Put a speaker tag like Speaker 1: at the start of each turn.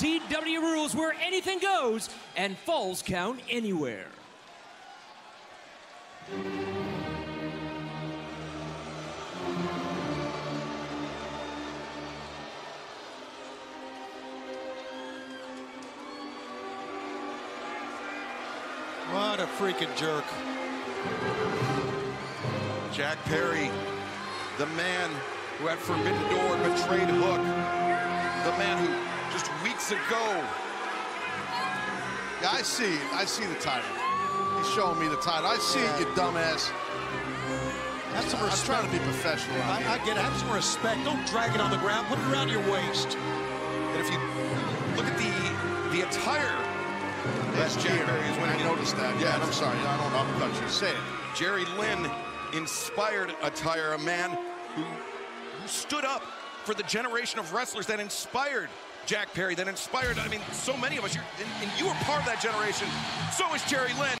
Speaker 1: FTW rules where anything goes and falls count anywhere.
Speaker 2: What a freaking jerk.
Speaker 3: Jack Perry, the man who had Forbidden Door betrayed Hook, weeks ago.
Speaker 4: Yeah, I see it. I see the title. He's showing me the title. I see it, you dumbass.
Speaker 2: Have some
Speaker 4: I'm trying to be professional.
Speaker 2: I. I get it. Have some respect. Don't drag it on the ground. Put it around your waist.
Speaker 3: And if you look at the the attire
Speaker 4: That's.
Speaker 3: Perry is
Speaker 4: I
Speaker 3: wearing.
Speaker 4: noticed that. Yeah, and I'm sorry. I don't upcut you. Say it.
Speaker 3: Jerry Lynn inspired attire, a man who, who stood up for the generation of wrestlers that inspired Jack Perry, that inspired, I mean, so many of us. And, and you were part of that generation. So is Jerry Lynn.